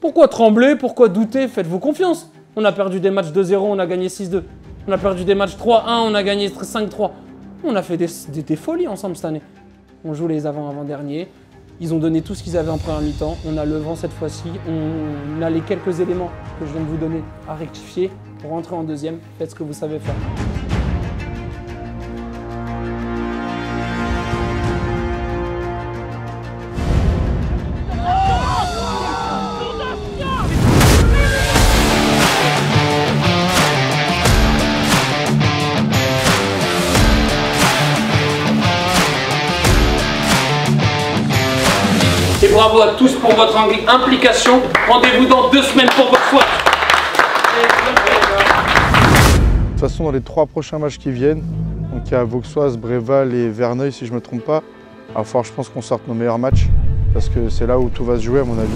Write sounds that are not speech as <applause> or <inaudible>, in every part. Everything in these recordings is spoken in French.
Pourquoi trembler? Pourquoi douter? Faites-vous confiance. On a perdu des matchs 2-0, on a gagné 6-2. On a perdu des matchs 3-1, on a gagné 5-3. On a fait des, folies ensemble cette année. On joue les avant-avant-derniers. Ils ont donné tout ce qu'ils avaient en première mi-temps. On a le vent cette fois-ci. On a les quelques éléments que je viens de vous donner à rectifier pour rentrer en deuxième. Faites ce que vous savez faire. Bravo à tous pour votre implication. Rendez-vous dans deux semaines pour votre. De toute façon, dans les trois prochains matchs qui viennent, donc il y a Vauxoise, Bréval et Verneuil, si je ne me trompe pas, il va falloir, je pense, qu'on sorte nos meilleurs matchs parce que c'est là où tout va se jouer, à mon avis.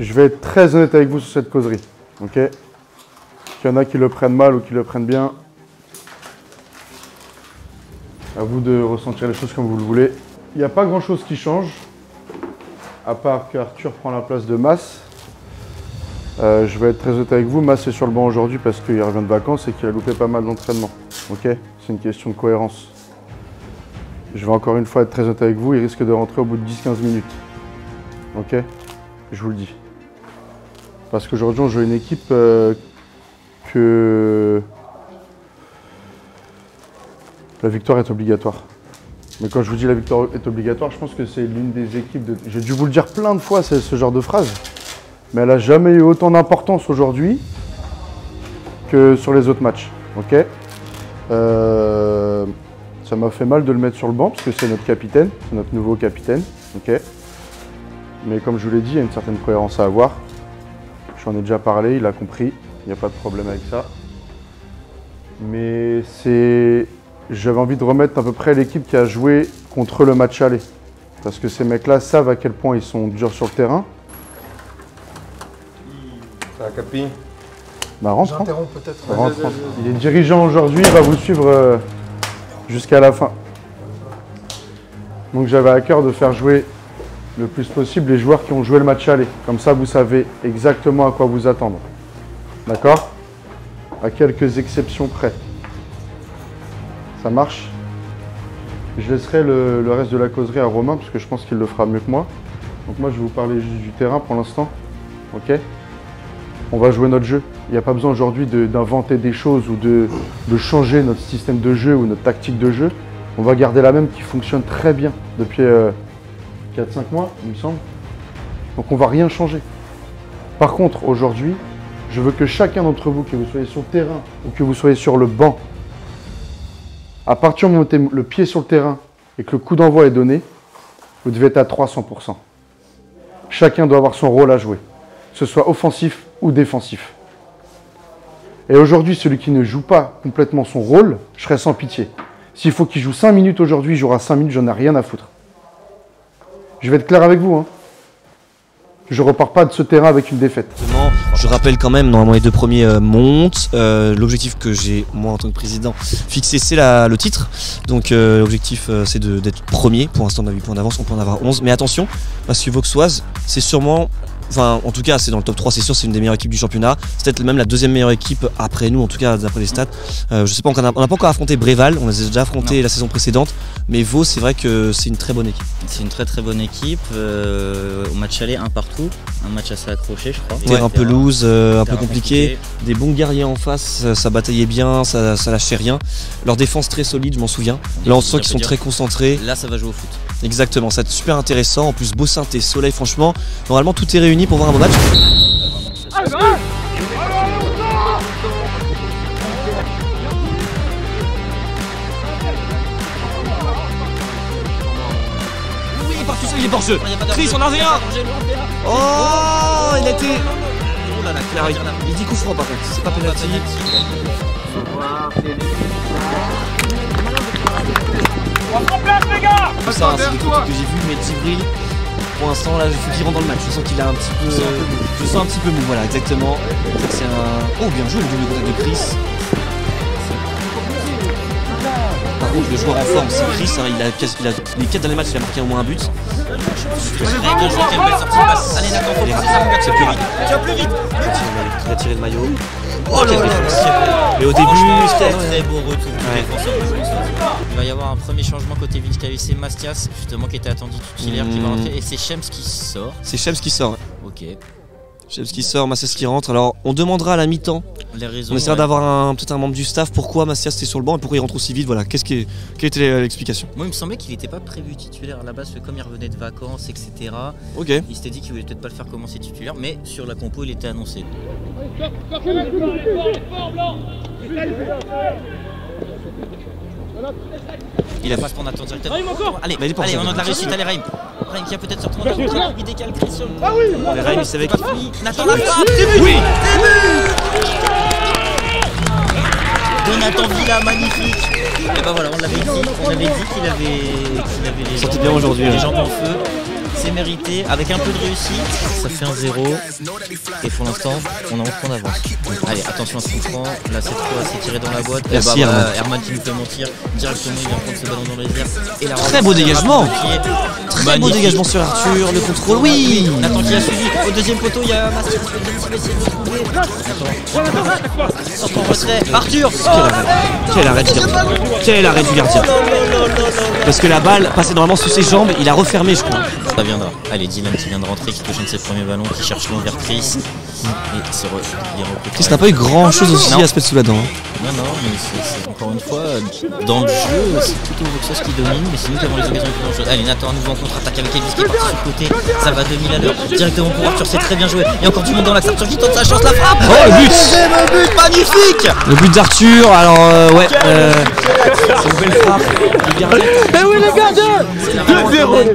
Je vais être très honnête avec vous sur cette causerie, ok? Qu'il y en a qui le prennent mal ou qui le prennent bien. À vous de ressentir les choses comme vous le voulez. Il n'y a pas grand chose qui change, à part qu'Arthur prend la place de Mas. Euh, je vais être très honnête avec vous, Mas est sur le banc aujourd'hui parce qu'il revient de vacances et qu'il a loupé pas mal d'entraînement. Ok? C'est une question de cohérence. Je vais encore une fois être très honnête avec vous, il risque de rentrer au bout de 10-15 minutes. Ok? Je vous le dis. Parce qu'aujourd'hui, on joue une équipe euh, que la victoire est obligatoire. Mais quand je vous dis la victoire est obligatoire, je pense que c'est l'une des équipes de... J'ai dû vous le dire plein de fois, ce genre de phrase. Mais elle n'a jamais eu autant d'importance aujourd'hui que sur les autres matchs. Ok? Euh, Ça m'a fait mal de le mettre sur le banc parce que c'est notre capitaine, c'est notre nouveau capitaine. Ok Mais comme je vous l'ai dit, il y a une certaine cohérence à avoir. J'en ai déjà parlé, il a compris, il n'y a pas de problème avec ça. Mais c'est. J'avais envie de remettre à peu près l'équipe qui a joué contre le match aller. Parce que ces mecs-là savent à quel point ils sont durs sur le terrain. Ça va, Capi? Bah rentre, rentre. J'interromps peut-être. Rentre, rentre. Il est dirigeant aujourd'hui, il va vous suivre euh, jusqu'à la fin. Donc j'avais à cœur de faire jouer le plus possible les joueurs qui ont joué le match aller. Comme ça, vous savez exactement à quoi vous attendre. D'accord? À quelques exceptions près. Ça marche? Je laisserai le, reste de la causerie à Romain, parce que je pense qu'il le fera mieux que moi. Donc moi, je vais vous parler juste du terrain pour l'instant. Ok? On va jouer notre jeu. Il n'y a pas besoin aujourd'hui d'inventer des choses ou de, changer notre système de jeu ou notre tactique de jeu. On va garder la même qui fonctionne très bien depuis 4-5 mois, il me semble. Donc on va rien changer. Par contre, aujourd'hui, je veux que chacun d'entre vous, que vous soyez sur le terrain ou que vous soyez sur le banc, à partir du moment où le pied sur le terrain et que le coup d'envoi est donné, vous devez être à 300%. Chacun doit avoir son rôle à jouer, ce soit offensif ou défensif. Et aujourd'hui, celui qui ne joue pas complètement son rôle, je serai sans pitié. S'il faut qu'il joue 5 minutes aujourd'hui, il jouera 5 minutes, j'en ai rien à foutre. Je vais être clair avec vous. Hein. Je repars pas de ce terrain avec une défaite. Je rappelle quand même, normalement les deux premiers euh, montent. Euh, l'objectif que j'ai, moi en tant que président, fixé, c'est la- le titre. Donc euh, l'objectif, euh, c'est de- d'être premier. Pour l'instant, on a 8 points d'avance, on peut en avoir 11. Mais attention, parce que Vauxoise, c'est sûrement... Enfin, en tout cas, c'est dans le top 3, c'est sûr, c'est une des meilleures équipes du championnat. C'est peut-être même la deuxième meilleure équipe après nous, en tout cas, d'après les stats. Euh, je sais pas, on n'a on n'a pas encore affronté Bréval, on les a déjà affrontés la saison précédente. Mais Vaux, c'est vrai que c'est une très bonne équipe. C'est une très très bonne équipe. euh, au match aller, un partout. Un match assez accroché, je crois. Terrain pelouse, euh, un peu compliqué. Des bons guerriers en face, ça, ça bataillait bien, ça, ça lâchait rien. Leur défense très solide, je m'en souviens. Là, on sent qu'ils sont dire- très concentrés. Là, ça va jouer au foot. Exactement, ça va être super intéressant. En plus, beau synthé, soleil, franchement. Normalement, tout est réuni pour voir un bon match. Oui, il est hors jeu. Chris, on en revient. Oh, il a été. Oh là là, Il, dit coup franc par contre, c'est pas penalty. Tout ça, c'est des photos que j'ai vues, mais Djibril, pour l'instant, là, il faut qu'il rentre dans le match. Je sens qu'il a un petit peu. Je sens un petit peu mou, voilà, exactement. C'est un. Oh, bien joué le double contact de Chris. Contre, le joueur en forme, c'est Chris. hein, il a, il a- les 4 derniers matchs, il a marqué au moins un but. Belle sortie de passe. Allez, Nathan, faut passer ça, mon gars, tu vas plus vite. Tu vas plus vite. Il a tiré le maillot. Oh, quelle défense Mais au début, Très c'était. très beau retour du défenseur. Il va y avoir un premier changement côté Vince c'est Mastias, justement qui était attendu titulaire, qui va Mm. rentrer, et c'est Shems qui sort. C'est Shems qui sort. Ok. Shems qui sort, Massias qui rentre. Alors, on demandera à la mi-temps. Les raisons. On essaiera ouais. d'avoir peut-être un membre du staff. Pourquoi Massias était sur le banc et pourquoi il rentre aussi vite Voilà, qu'est-ce qui est- quelle était l'explication Moi, il me semblait qu'il n'était pas prévu titulaire à la base, comme il revenait de vacances, etc., Ok. il s'était dit qu'il voulait peut-être pas le faire commencer titulaire, mais sur la compo, il était annoncé. Il a passe pour Nathan directement. Allez, Mais il est pas allez, rentré. on a de la réussite, allez Raim. Raim qui a peut-être sur tourner il décale Chris sur le Mais Raim, il savait qu'il Nathan la frappe, début. Oui. De Nathan Villa, magnifique. Et bah voilà, on l'avait dit, on avait dit qu'il avait, qu'il avait les jambes- bien aujourd'hui, les ouais. jambes en feu. C'est mérité, avec un peu de réussite, ça fait un 0. Et pour l'instant, on a 11 points d'avance. Allez, attention à ce franc. Là, cette fois, c'est tiré dans la boîte. Et Merci, bah, Herman. Qui nous fait mentir. Directement, il vient prendre ce ballon dans les airs. Et la Très beau dégagement. Très beau dégagement sur Arthur, le contrôle, oui Nathan qui a suivi. Au deuxième poteau, il y a Mastias qui. Arthur Quel arrêt du gardien Quel arrêt du gardien Parce que la balle passait normalement sous ses jambes, il a refermé, je crois. Ça viendra. Allez, Dylan qui vient de rentrer, qui touche un de ses premiers ballons, qui cherche long vers Chris. Et c'est re... Chris n'a pas eu grand chose aussi Non. à se mettre sous la dent. hein. Non, non, mais c'est encore une fois, dans le jeu, c'est plutôt Voxos qui domine, mais c'est nous qui avons les occasions les plus dangereuses. Allez, Nathan, à nouveau en contre-attaque avec Elvis qui est parti sur le côté. Ça va 2000 à l'heure. Directement pour Arthur, c'est très bien joué. Il y a encore du monde dans l'axe. Arthur qui tente sa chance, la frappe. Oh, le but Deuxième but, magnifique Le but d'Arthur, alors euh, ouais, euh, c'est une belle frappe. Le gardien. Mais oui, les gardiens C'est la 2-0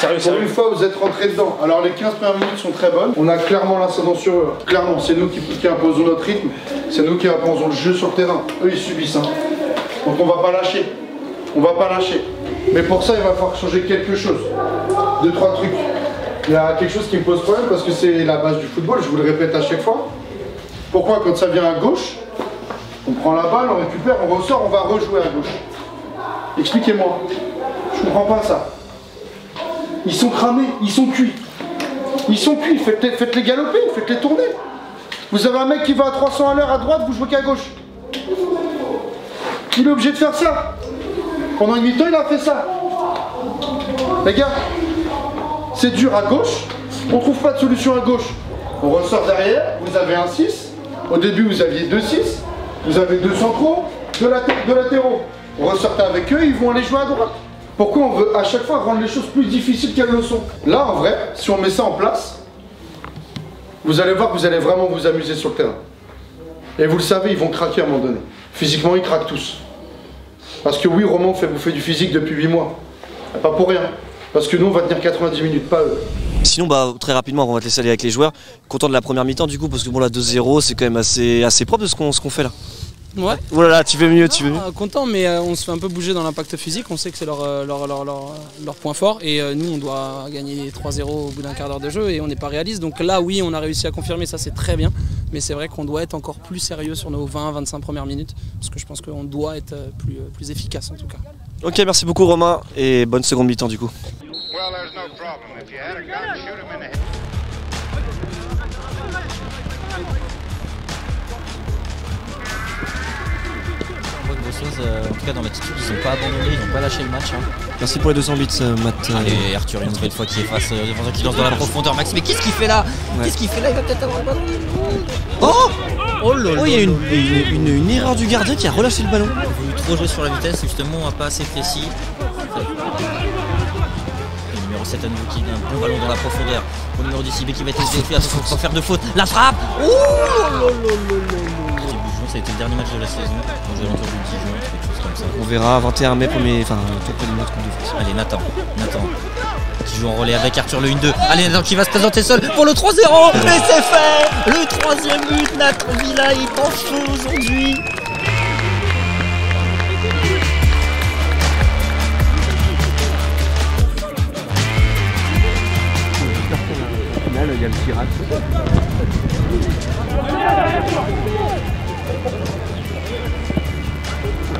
Pour une fois, vous êtes rentrés dedans. Alors, les 15 premières minutes sont très bonnes. On a clairement l'ascendant sur eux. Clairement, c'est nous qui, qui imposons notre rythme. C'est nous qui imposons le jeu sur le terrain. Eux, ils subissent. hein. Donc, on va pas lâcher. On va pas lâcher. Mais pour ça, il va falloir changer quelque chose. Deux, trois trucs. Il y a quelque chose qui me pose problème parce que c'est la base du football. Je vous le répète à chaque fois. Pourquoi, quand ça vient à gauche, on prend la balle, on récupère, on ressort, on va rejouer à gauche Expliquez-moi. Je comprends pas ça. Ils sont cramés, ils sont cuits. Ils sont cuits, faites-les faites-les galoper, faites-les tourner. Vous avez un mec qui va à 300 à l'heure à droite, vous jouez qu'à gauche. Il est obligé de faire ça. Pendant une mi-temps, il a fait ça. Les gars, c'est dur à gauche. On trouve pas de solution à gauche. On ressort derrière, vous avez un 6. Au début, vous aviez 2 6. Vous avez deux centraux, deux, laté- deux latéraux. On ressortait avec eux, ils vont aller jouer à droite. Pourquoi on veut à chaque fois rendre les choses plus difficiles qu'elles le sont Là, en vrai, si on met ça en place, vous allez voir que vous allez vraiment vous amuser sur le terrain. Et vous le savez, ils vont craquer à un moment donné. Physiquement, ils craquent tous. Parce que oui, Romain fait bouffer du physique depuis 8 mois. Pas pour rien. Parce que nous, on va tenir 90 minutes, pas eux. Sinon, bah, très rapidement, on va te laisser aller avec les joueurs. Content de la première mi-temps du coup, parce que bon, là 2-0, c'est quand même assez, propre de ce qu'on fait là. Ouais. Oh là là, tu veux mieux, tu veux mieux. Ah, content, mais euh, on se fait un peu bouger dans l'impact physique. On sait que c'est leur, euh, leur, leur, leur, leur point fort. Et euh, nous, on doit gagner 3-0 au bout d'un quart d'heure de jeu et on n'est pas réaliste. Donc là, oui, on a réussi à confirmer, ça c'est très bien. Mais c'est vrai qu'on doit être encore plus sérieux sur nos 20-25 premières minutes. Parce que je pense qu'on doit être plus, plus efficace en tout cas. Ok, merci beaucoup Romain et bonne seconde mi-temps du coup. Well, euh, en tout cas dans l'attitude, ils n'ont pas abandonné, ils n'ont pas lâché le match. hein. Merci pour les 200 bits euh, Matt. euh, Allez, Arthur, une nouvelle fois qui efface, euh, qui lance dans la profondeur. Max, mais qu'est-ce qu'il fait là Ouais. Qu'est-ce qu'il fait là Il va peut-être avoir le ballon. Oh Oh là là Oh, il y a une, une- une- une erreur du gardien qui a relâché le ballon. Il a voulu trop jouer sur la vitesse, justement, pas assez précis. Le numéro 7 à nouveau qui a un bon ballon dans la profondeur. Le numéro 10 IB qui va être défait, attention sans faire de faute. La frappe Oh ça a été le dernier match de la saison. Aux alentours du 10 juin, quelque chose comme ça. On verra 21 mai, premier, enfin tour préliminaire contre de France. Allez, Nathan, Nathan. Qui joue en relais avec Arthur le 1-2. Allez, Nathan qui va se présenter seul pour le 3-0. Et c'est fait Le troisième but, Nathan Villa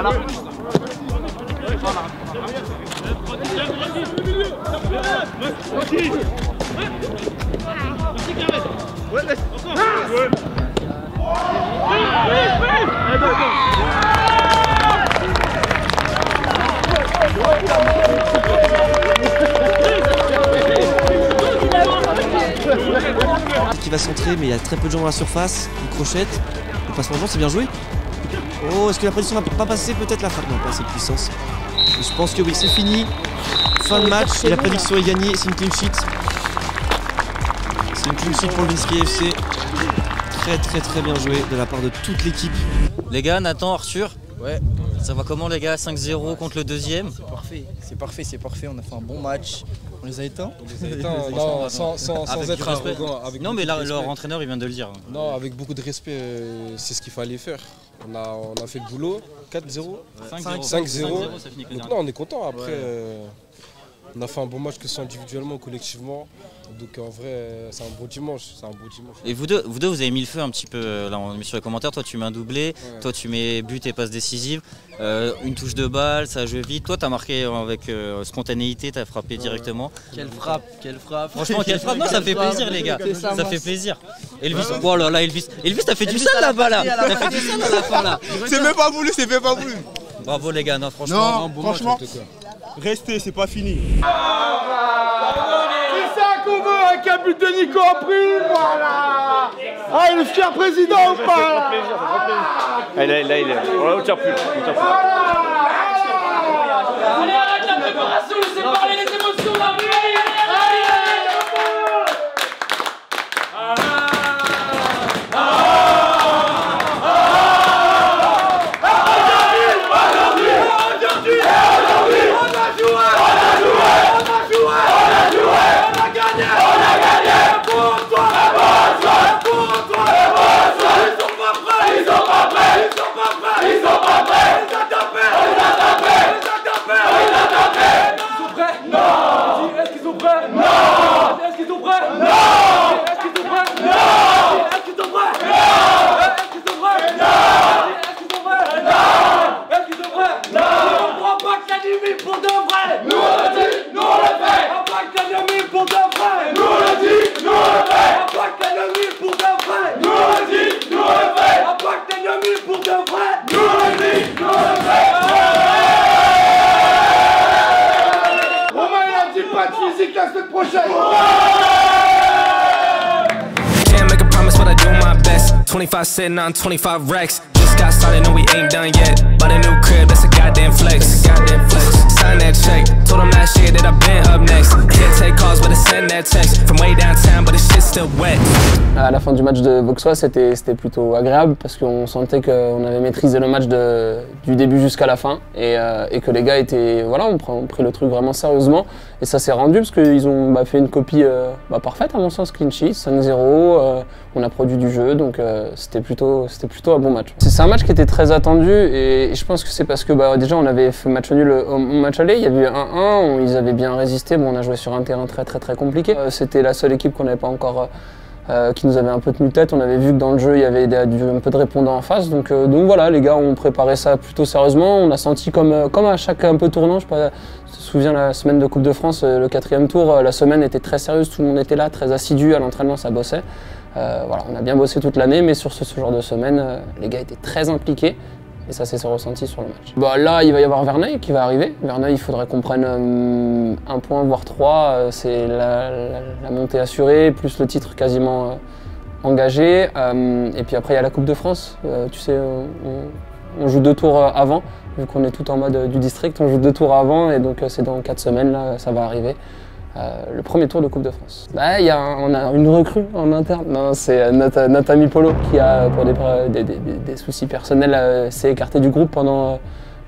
aujourd'hui. Qui va centrer, mais il y a très peu de gens dans la surface. Une crochette. Le passement de c'est bien joué. Oh, est-ce que la position va pas passer Peut-être la frappe? Non, pas assez de puissance. Et je pense que oui, c'est fini. Fin de match. Et la prédiction est gagnée. C'est une clean sheet. C'est une clean sheet pour le Vinski FC. Très très très bien joué de la part de toute l'équipe. Les gars, Nathan, Arthur, Ouais, ça va comment les gars? 5-0 contre le deuxième? C'est parfait, c'est parfait, c'est parfait. On a fait un bon match. On les a éteints Éteint, <laughs> non, sans, sans, sans Avec être arrogant. Avec Non mais là, leur entraîneur il vient de le dire. Non, avec beaucoup de respect, euh, c'est ce qu'il fallait faire. On a, on a fait le boulot. 4-0. 5-0. 5-0, ça finit que le Donc non, on est content. Après, euh, on a fait un bon match que ce soit individuellement, collectivement. Donc en vrai, c'est un beau dimanche. C'est un beau dimanche. Et vous deux, vous deux, vous avez mis le feu un petit peu. euh, Là, on met sur les commentaires. Toi, tu mets un doublé. Ouais. Toi, tu mets but et passe décisive. Euh, une touche de balle, ça joue vite. Toi, t'as marqué avec euh, spontanéité. T'as frappé directement. Quelle frappe, quelle frappe. Franchement, quelle frappe Non, ça fait plaisir, les gars. Ça, fait plaisir. Elvis, oh là là, Elvis. Elvis, t'as fait du sale là-bas là. T'as fait du sale à la fin là. C'est même pas voulu, c'est même pas voulu. Bravo les gars. Non, franchement. Non, franchement, restez, c'est pas fini. C'est ça qu'on veut avec un but de Nico en prime, voilà Ah, il est fier président ou pas là Là, là, il est. On ne tire plus. on tire plus. Allez, arrête la préparation, laissez parler les émotions là I do my best. 25 sitting on 25 racks. Just Just got started, and we ain't done yet. Bought a new crib, that's a goddamn flex. Goddamn flex. Sign that check. Told them last year that I've been up next. Can't take calls, but I send that text from way downtown, but the shit's still wet. À la fin du match de Vauxhall, c'était plutôt agréable parce qu'on sentait qu'on avait maîtrisé le match de- du début jusqu'à la fin et, euh, et que les gars étaient voilà, pris- ont pris le truc vraiment sérieusement et ça s'est rendu parce qu'ils ont bah, fait une copie euh, bah, parfaite à mon sens, clean sheet, 5-0, euh, on a produit du jeu donc euh, c'était plutôt plutôt un bon match. C'est un match qui était très attendu et, je pense que c'est parce que bah, déjà on avait fait match nul au, au match aller, il y avait eu 1-1, on- ils avaient bien résisté, bon, on a joué sur un terrain très très très compliqué. Euh, c'était la seule équipe qu'on n'avait pas encore euh, qui nous avait un peu tenu tête. On avait vu que dans le jeu, il y avait un peu de répondants en face. Donc, euh, donc voilà, les gars ont préparé ça plutôt sérieusement. On a senti comme, euh, comme à chaque un peu tournant, je sais me souviens la semaine de Coupe de France, le quatrième tour, la semaine était très sérieuse, tout le monde était là, très assidu à l'entraînement, ça bossait. Voilà, on a bien bossé toute l'année, mais sur ce, genre de semaine, les gars étaient très impliqués. Et ça s'est ressenti sur le match. Bah, là, il va y avoir Verneuil qui va arriver. Verneuil, il faudrait qu'on prenne euh, un point, voire trois. Euh, C'est la, montée assurée, plus le titre quasiment euh, engagé. Et puis après, il y a la Coupe de France. Tu sais, on, on- joue deux tours avant. Vu qu'on est tout en mode du district, on joue deux tours avant. Et donc, c'est dans quatre semaines, là, ça va arriver. Euh, le premier tour de Coupe de France. Bah, y a on a une recrue en interne. C'est euh, notre, ami Polo qui a, pour des, des soucis personnels, euh, s'est écarté du groupe pendant, euh,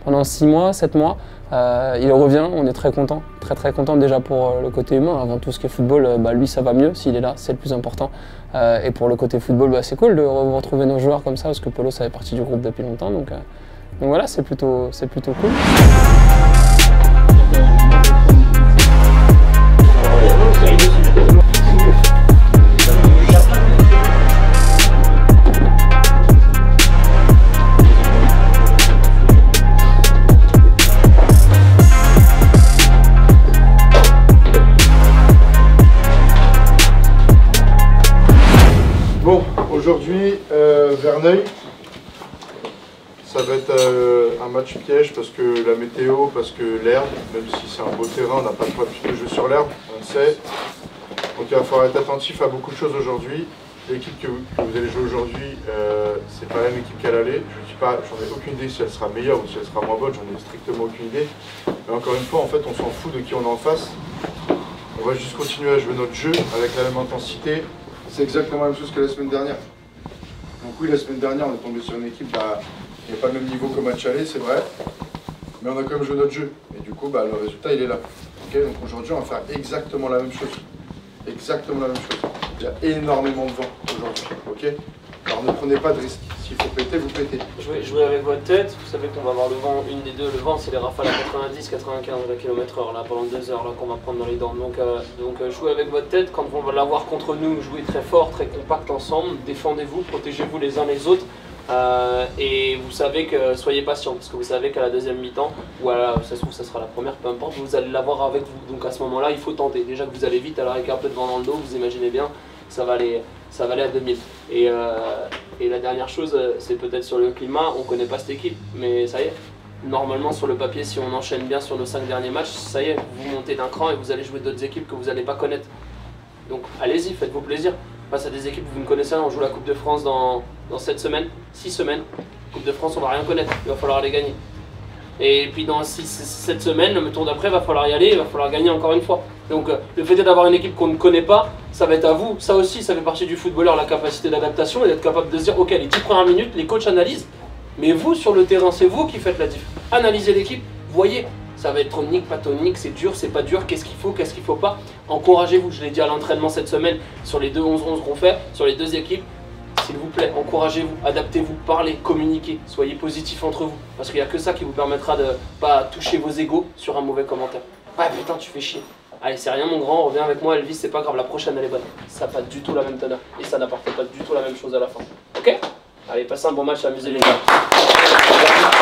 pendant 6 mois, 7 mois. Euh, il revient, on est très content, très très content déjà pour euh, le côté humain. Avant tout ce qui est football, euh, bah, lui ça va mieux s'il est là, c'est le plus important. Euh, et pour le côté football, bah, c'est cool de re- retrouver nos joueurs comme ça parce que Polo ça fait partie du groupe depuis longtemps. Donc, euh, voilà, c'est plutôt, c'est plutôt cool. Ça va être euh, un match piège parce que la météo, parce que l'herbe, même si c'est un beau terrain, on n'a pas trop l'habitude de jouer sur l'herbe, on le sait. Donc il va falloir être attentif à beaucoup de choses aujourd'hui. L'équipe que, vous allez jouer aujourd'hui, euh, c'est pas la même équipe qu'à l'aller. Je ne dis pas, j'en ai aucune idée si elle sera meilleure ou si elle sera moins bonne, j'en ai strictement aucune idée. Mais encore une fois, en fait, on s'en fout de qui on a en face. On va juste continuer à jouer notre jeu avec la même intensité. C'est exactement la même chose que la semaine dernière. Oui, la semaine dernière, on est tombé sur une équipe bah, qui n'est pas le même niveau qu'au match aller, c'est vrai. Mais on a quand même joué notre jeu. Et du coup, bah, le résultat, il est là. Donc aujourd'hui, on va faire exactement la même chose. Exactement la même chose. Il y a énormément de vent aujourd'hui. Alors ne prenez pas de risques. S'il faut péter, vous pétez. Jouez, avec votre tête, vous savez qu'on va avoir le vent, une des deux, le vent c'est les rafales à 90, 95 km heure là pendant deux heures qu'on va prendre dans les dents. Donc, euh, donc euh, jouez avec votre tête, quand on va l'avoir contre nous, jouez très fort, très compact ensemble, défendez-vous, protégez-vous les uns les autres. Euh, et vous savez que soyez patient parce que vous savez qu'à la deuxième mi-temps, ou à la, ça se trouve ça sera la première, peu importe, vous allez l'avoir avec vous. Donc à ce moment-là, il faut tenter. Déjà que vous allez vite, alors avec un peu de vent dans le dos, vous imaginez bien, ça va aller, ça va aller à 2000. Et, euh, et la dernière chose, euh, c'est peut-être sur le climat, on connaît pas cette équipe, mais ça y est. Normalement, sur le papier, si on enchaîne bien sur nos cinq derniers matchs, ça y est, vous montez d'un cran et vous allez jouer d'autres équipes que vous n'allez pas connaître. Donc allez-y, faites-vous plaisir. Face à des équipes que vous ne connaissez pas, on joue la Coupe de France dans, dans 7 semaines, 6 semaines. Coupe de France, on va rien connaître, il va falloir les gagner. Et puis dans 7 semaines, le tour d'après, il va falloir y aller, il va falloir gagner encore une fois. Donc euh, le fait d'avoir une équipe qu'on ne connaît pas, ça va être à vous. Ça aussi, ça fait partie du footballeur, la capacité d'adaptation et d'être capable de se dire, ok, les 10 premières minutes, les coachs analysent, mais vous sur le terrain, c'est vous qui faites la diff. Analysez l'équipe, voyez, ça va être tonique, pas tonique, c'est dur, c'est pas dur, qu'est-ce qu'il faut, qu'est-ce qu'il faut pas. Encouragez-vous, je l'ai dit à l'entraînement cette semaine, sur les deux 11-11 qu'on fait, sur les deux équipes, s'il vous plaît, encouragez-vous, adaptez-vous, parlez, communiquez, soyez positifs entre vous. Parce qu'il n'y a que ça qui vous permettra de pas toucher vos égaux sur un mauvais commentaire. Ah putain, tu fais chier. Allez, c'est rien mon grand, reviens avec moi Elvis, c'est pas grave, la prochaine elle est bonne. Ça n'a pas du tout la même teneur. Et ça n'apporte pas du tout la même chose à la fin. Ok? Allez, passez un bon match, amusez les gars.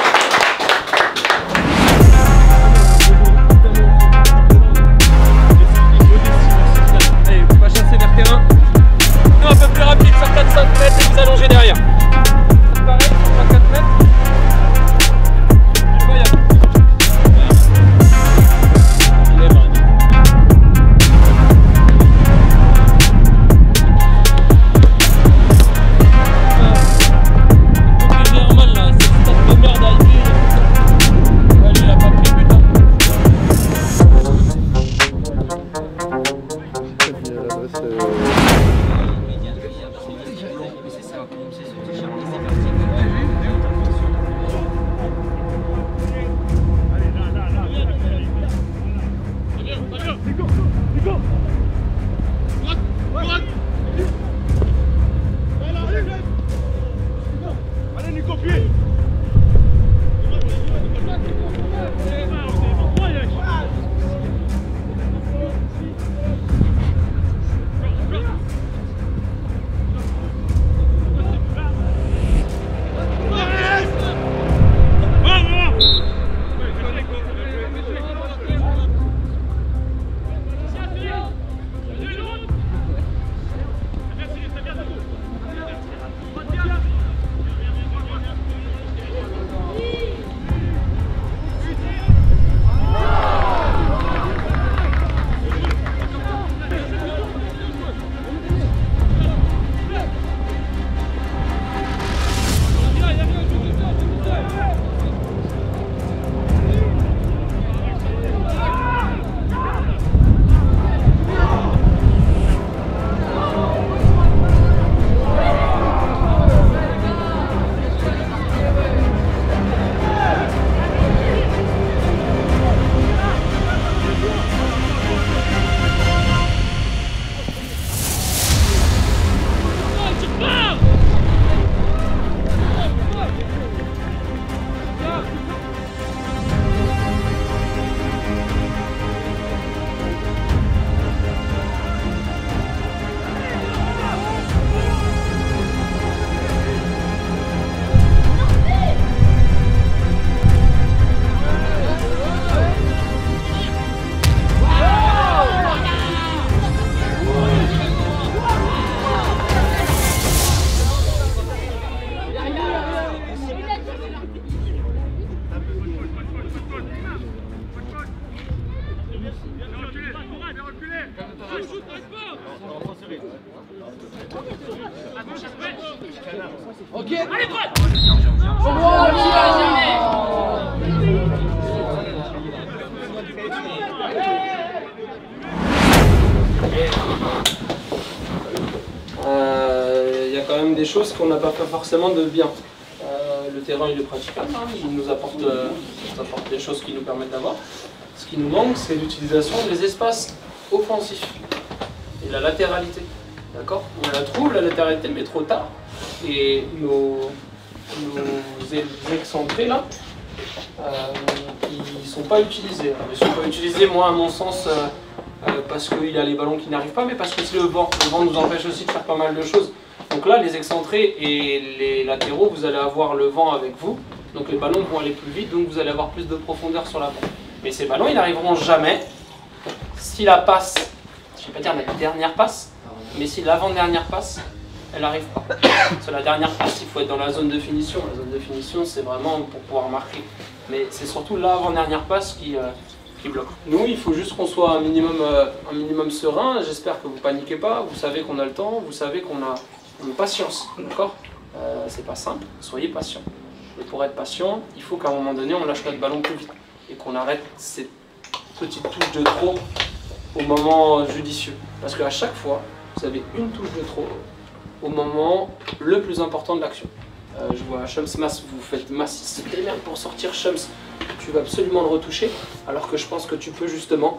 Il y a quand même des choses qu'on n'a pas fait forcément de bien. Euh, le terrain il est praticable, hein, il nous apporte, euh, il nous apporte des choses qui nous permettent d'avoir. Ce qui nous manque, c'est l'utilisation des espaces offensifs et la latéralité. D'accord? On la trouve, la latéralité, mais trop tard. Et nos, excentrés là, euh, ils sont pas utilisés. Ils sont pas utilisés, moi, à mon sens, euh, euh, parce qu'il y a les ballons qui n'arrivent pas, mais parce que c'est le vent. Le vent nous empêche aussi de faire pas mal de choses. Donc là, les excentrés et les latéraux, vous allez avoir le vent avec vous. Donc les ballons vont aller plus vite, donc vous allez avoir plus de profondeur sur la bande. Mais ces ballons, ils n'arriveront jamais si la passe, je ne vais pas dire la dernière passe, mais si l'avant-dernière passe, elle n'arrive pas. <coughs> Sur la dernière passe, il faut être dans la zone de finition. La zone de finition, c'est vraiment pour pouvoir marquer. Mais c'est surtout l'avant-dernière passe qui, euh, qui. Nous, il faut juste qu'on soit un minimum, euh, un minimum serein. J'espère que vous paniquez pas. Vous savez qu'on a le temps. Vous savez qu'on a une patience. D'accord? Euh, C'est pas simple. Soyez patient. Et pour être patient, il faut qu'à un moment donné, on lâche notre ballon plus vite. Et qu'on arrête cette petite touche de trop au moment judicieux. Parce qu'à chaque fois, vous avez une touche de trop au moment le plus important de l'action. Euh, je vois Shams Mas, vous faites Mas, il se démerde pour sortir Shams, tu vas absolument le retoucher, alors que je pense que tu peux justement,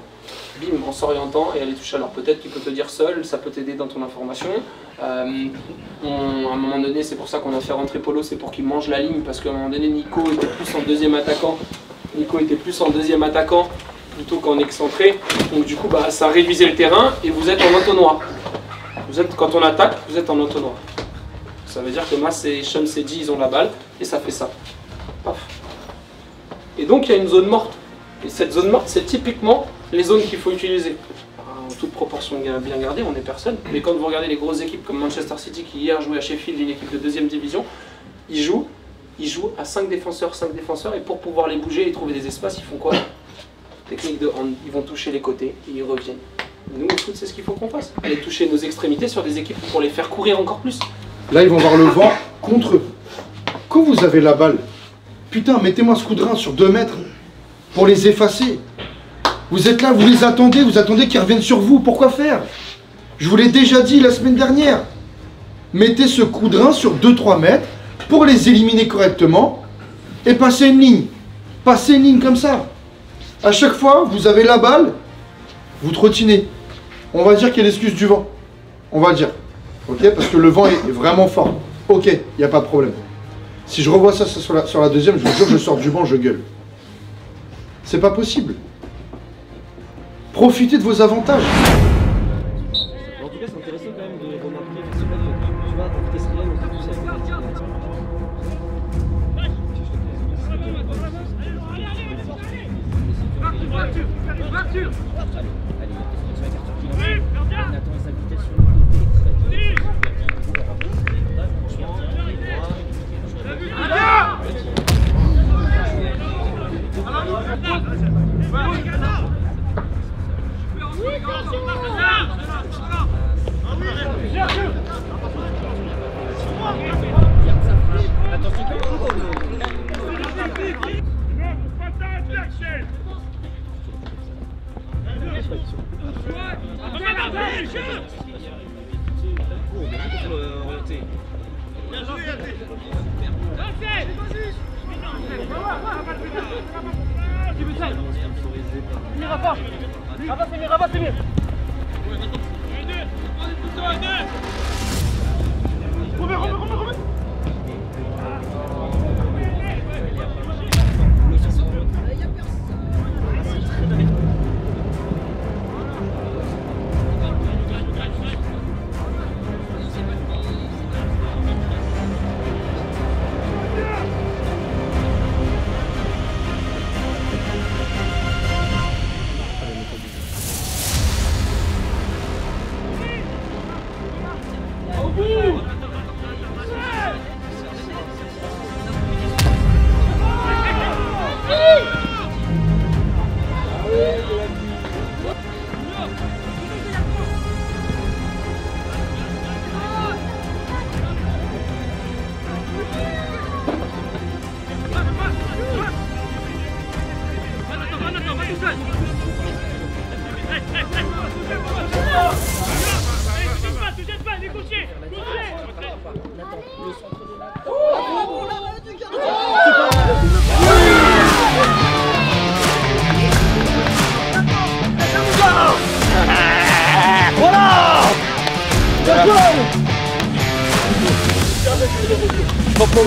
bim, en s'orientant et aller toucher. Alors peut-être qu'il peut te dire seul, ça peut t'aider dans ton information. Euh, à un moment donné, c'est pour ça qu'on a fait rentrer Polo, c'est pour qu'il mange la ligne, parce qu'à un moment donné, Nico était plus en deuxième attaquant. Nico était plus en deuxième attaquant plutôt qu'en excentré. Donc du coup, bah, ça réduisait le terrain et vous êtes en entonnoir. Vous êtes, quand on attaque, vous êtes en entonnoir. Ça veut dire que Mas et Shams et Di, ils ont la balle et ça fait ça. Et donc il y a une zone morte. Et cette zone morte, c'est typiquement les zones qu'il faut utiliser. En toute proportion bien gardée, on n'est personne. Mais quand vous regardez les grosses équipes comme Manchester City qui hier jouait à Sheffield, une équipe de deuxième division, ils jouent, ils jouent à 5 défenseurs, 5 défenseurs, et pour pouvoir les bouger et trouver des espaces, ils font quoi? Technique de hand, ils vont toucher les côtés ils reviennent. Nous, au foot, c'est ce qu'il faut qu'on fasse. Aller toucher nos extrémités sur des équipes pour les faire courir encore plus. Là, ils vont avoir le vent contre eux. Quand vous avez la balle, putain, mettez-moi ce coup de rein sur 2 mètres pour les effacer. Vous êtes là, vous les attendez, vous attendez qu'ils reviennent sur vous. Pourquoi faire? Je vous l'ai déjà dit la semaine dernière. Mettez ce coup de rein sur 2-3 mètres pour les éliminer correctement et passer une ligne. Passer une ligne comme ça. À chaque fois, vous avez la balle, vous trottinez. On va dire qu'il y a l'excuse du vent. On va dire. Ok? Parce que le vent est vraiment fort. Ok, il n'y a pas de problème. Si je revois ça, sur, la, deuxième, je vous jure, je sors du banc, je gueule. C'est pas possible. Profitez de vos avantages. En tout cas, c'est intéressant quand même de remarquer, tu on Well, Euh,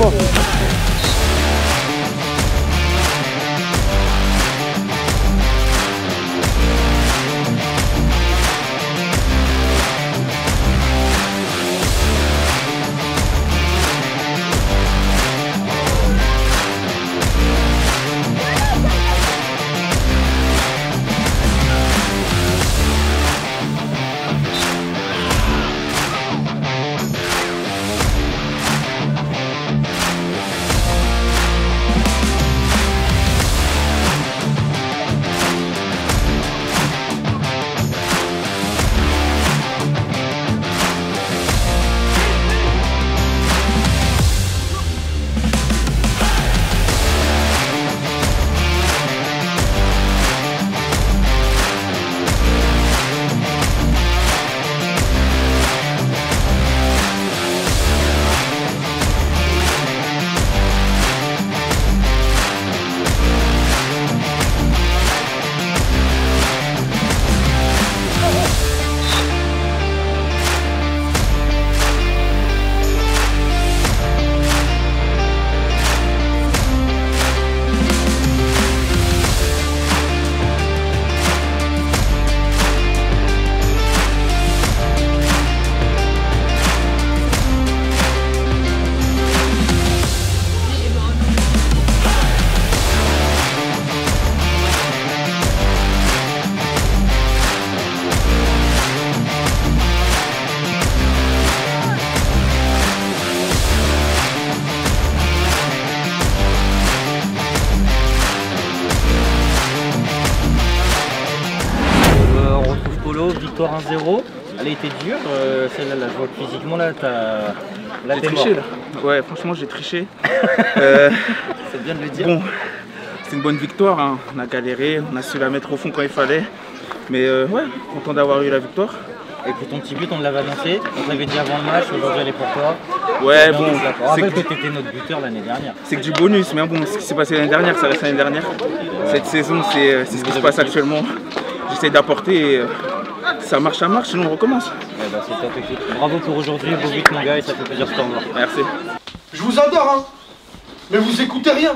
triché. <laughs> Euh, C'est bien de le dire. Bon, c'est une bonne victoire. hein. On a galéré, on a su la mettre au fond quand il fallait. Mais euh, ouais, content d'avoir eu la victoire. Et pour ton petit but, on l'avait annoncé. On t'avait dit avant le match, aujourd'hui elle est pour toi. Ouais, Bien, bon, on rappelle que- que t'étais notre buteur l'année dernière. C'est que du bonus, mais bon, ce qui s'est passé l'année dernière, ça reste l'année dernière. Cette saison, c'est euh, c'est ce qui se passe actuellement. J'essaie d'apporter. et, euh, ça marche, ça marche, sinon on recommence. Eh ben, top. Bravo pour aujourd'hui, beau but mon gars, et ça fait plaisir de te revoir. Merci. Je vous adore, hein Mais vous écoutez rien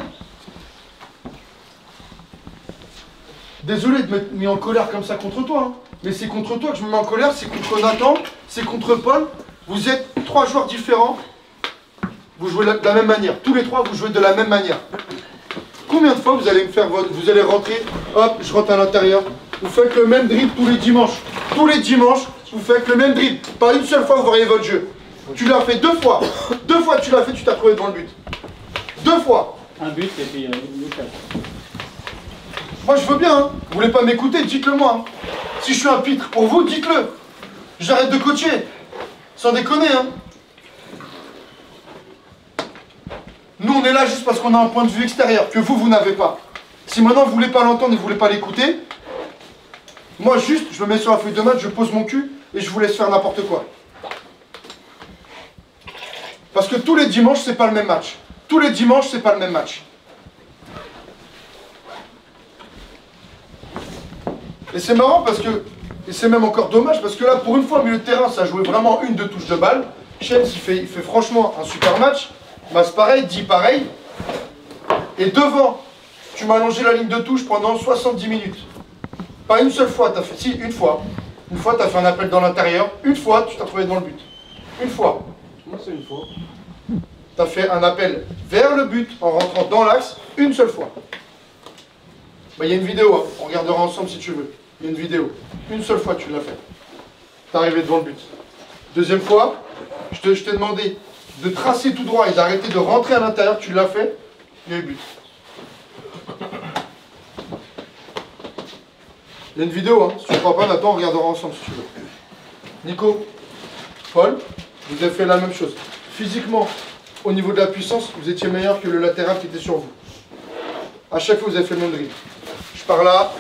Désolé de m'être mis en colère comme ça contre toi, hein. mais c'est contre toi que je me mets en colère, c'est contre Nathan, c'est contre Paul. Vous êtes trois joueurs différents, vous jouez de la même manière. Tous les trois, vous jouez de la même manière. Combien de fois vous allez me faire votre- vous allez rentrer, hop, je rentre à l'intérieur. Vous faites le même dribble tous les dimanches. Tous les dimanches, vous faites le même dribble. Pas une seule fois vous voyez votre jeu. Tu l'as fait deux fois. Deux fois tu l'as fait, tu t'as trouvé devant le but. Deux fois. Un but et puis euh. Moi je veux bien, hein. Vous voulez pas m'écouter, dites-le moi. hein. Si je suis un pitre pour vous, dites-le. J'arrête de coacher. Sans déconner, hein. Nous on est là juste parce qu'on a un point de vue extérieur que vous, vous n'avez pas. Si maintenant vous voulez pas l'entendre et vous voulez pas l'écouter, moi juste, je me mets sur la feuille de match, je pose mon cul et je vous laisse faire n'importe quoi. Parce que tous les dimanches, c'est pas le même match. Tous les dimanches, c'est pas le même match. Et c'est marrant parce que, et c'est même encore dommage parce que là, pour une fois, au milieu de terrain, ça jouait vraiment une, deux touches de balle. Shams, il fait, il fait franchement un super match. Mas pareil, dit pareil. Et devant, tu m'as allongé la ligne de touche pendant 70 minutes. Pas une seule fois, t'as fait, si, une fois. Une fois, t'as fait un appel dans l'intérieur. Une fois, tu t'as trouvé devant le but. Une fois. Une fois. T'as fait un appel vers le but en rentrant dans l'axe une seule fois. Bah, il y a une vidéo, hein. on regardera ensemble si tu veux. Il y a une vidéo. Une seule fois tu l'as fait. T'es arrivé devant le but. Deuxième fois, je t'ai demandé de tracer tout droit et d'arrêter de rentrer à l'intérieur, tu l'as fait, il y a eu but. Il y a une vidéo, hein. si tu ne crois pas, Nathan, on regardera ensemble si tu veux. Nico, Paul, vous avez fait la même chose. Physiquement, au niveau de la puissance, vous étiez meilleur que le latéral qui était sur vous. À chaque fois, vous avez fait le même dribble. Je pars là,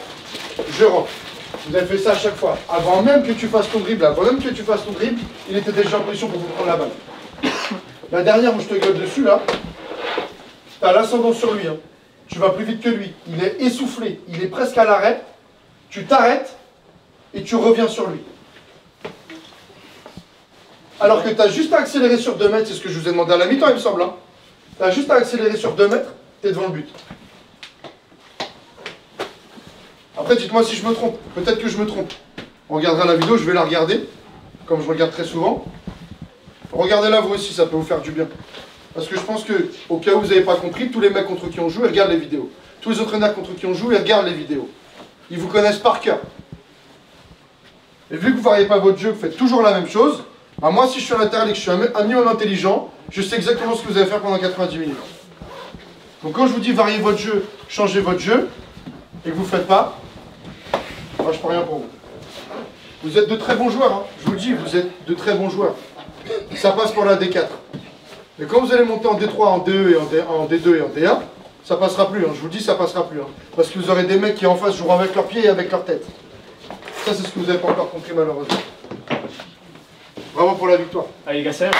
je rentre. Vous avez fait ça à chaque fois. Avant même que tu fasses ton dribble, avant même que tu fasses ton dribble, il était déjà en position pour vous prendre la balle. La dernière où je te gueule dessus, là, t'as l'ascendant sur lui. hein. Tu vas plus vite que lui. Il est essoufflé, il est presque à l'arrêt. Tu t'arrêtes et tu reviens sur lui. Alors que tu as juste à accélérer sur 2 mètres, c'est ce que je vous ai demandé à la mi-temps, il me semble. Hein. Tu as juste à accélérer sur 2 mètres, tu devant le but. Après, dites-moi si je me trompe. Peut-être que je me trompe. On regardera la vidéo, je vais la regarder, comme je regarde très souvent. Regardez-la vous aussi, ça peut vous faire du bien. Parce que je pense que, au cas où vous n'avez pas compris, tous les mecs contre qui on joue, ils regardent les vidéos. Tous les entraîneurs contre qui on joue, ils regardent les vidéos. Ils vous connaissent par cœur. Et vu que vous ne variez pas votre jeu, vous faites toujours la même chose, bah moi si je suis à l'intérieur et que je suis un, minimum intelligent, je sais exactement ce que vous allez faire pendant 90 minutes. Donc quand je vous dis variez votre jeu, changez votre jeu, et que vous ne faites pas, moi je peux rien pour vous. Vous êtes de très bons joueurs, hein. je vous le dis, vous êtes de très bons joueurs. Ça passe pour la D4. Mais quand vous allez monter en D3, en DE et en, D, en D2 et en D1, ça passera plus, hein. je vous le dis, ça passera plus. hein. Parce que vous aurez des mecs qui en face joueront avec leurs pieds et avec leur tête. Ça c'est ce que vous n'avez pas encore compris malheureusement. Bravo pour la victoire. Allez, Gasser,